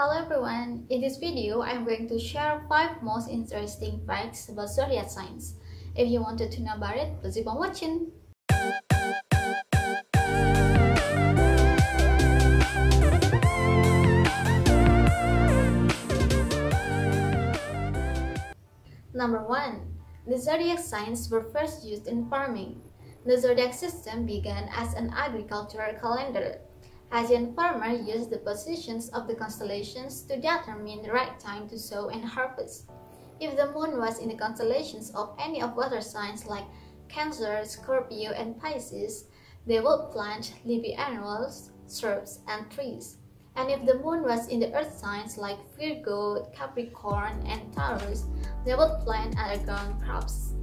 Hello everyone, in this video I'm going to share 5 most interesting facts about zodiac signs. If you wanted to know about it, please keep on watching. Number 1. The zodiac signs were first used in farming. The zodiac system began as an agricultural calendar Asian farmers used the positions of the constellations to determine the right time to sow and harvest. If the moon was in the constellations of any of water signs like Cancer, Scorpio, and Pisces, they would plant leafy annuals, shrubs, and trees. And if the moon was in the earth signs like Virgo, Capricorn, and Taurus, they would plant underground crops.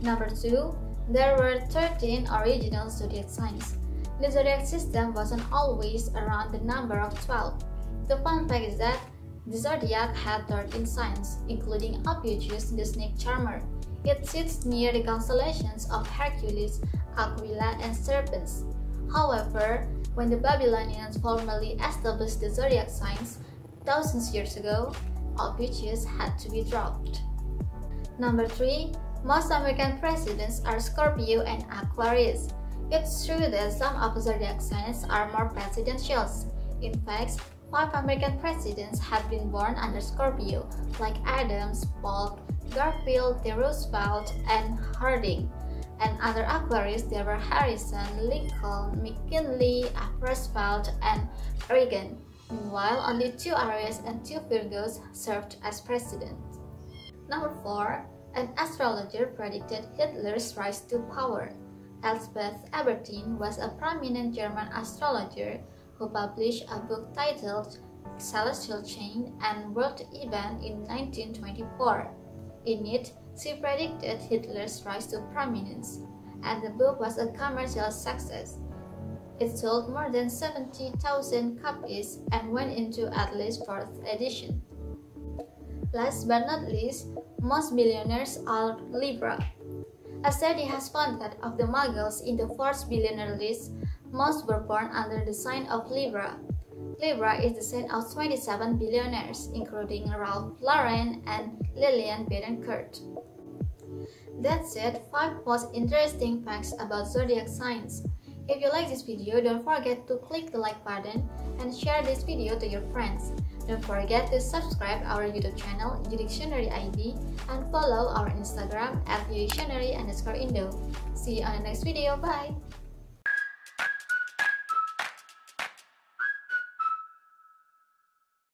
Number 2. There were 13 original zodiac signs. The zodiac system wasn't always around the number of 12. The fun fact is that the zodiac had 13 signs, including Ophiuchus the snake charmer. It sits near the constellations of Hercules, Aquila, and Serpens. However, when the Babylonians formally established the zodiac signs thousands years ago, Ophiuchus had to be dropped. Number 3. Most American presidents are Scorpio and Aquarius. It's true that some zodiac signs are more presidential. In fact, five American presidents have been born under Scorpio, like Adams, Polk, Garfield, the Roosevelt, and Harding. And other Aquarius, there were Harrison, Lincoln, McKinley, Roosevelt, and Reagan. Meanwhile, only two Aries and two Virgos served as president. Number 4. An astrologer predicted Hitler's rise to power. Elsbeth Ebertin was a prominent German astrologer who published a book titled Celestial Chain and World Event in 1924. In it, she predicted Hitler's rise to prominence, and the book was a commercial success. It sold more than 70,000 copies and went into at least fourth edition. Last but not least, most billionaires are Libra. A study has found that of the muggles in the Forbes billionaire list, most were born under the sign of Libra. Libra is the sign of 27 billionaires, including Ralph Lauren and Liliane Bettencourt. That's it, 5 most interesting facts about zodiac signs. If you like this video, don't forget to click the like button and share this video to your friends. Don't forget to subscribe our YouTube channel, Udictionary ID, and follow our Instagram at Udictionary underscore Indo. See you on the next video, bye!